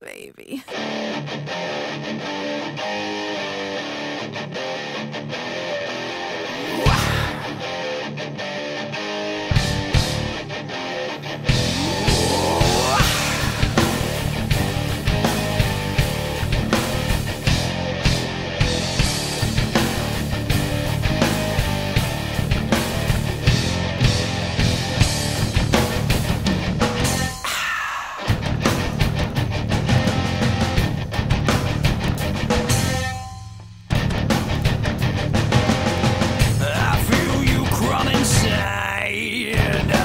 baby. Yeah.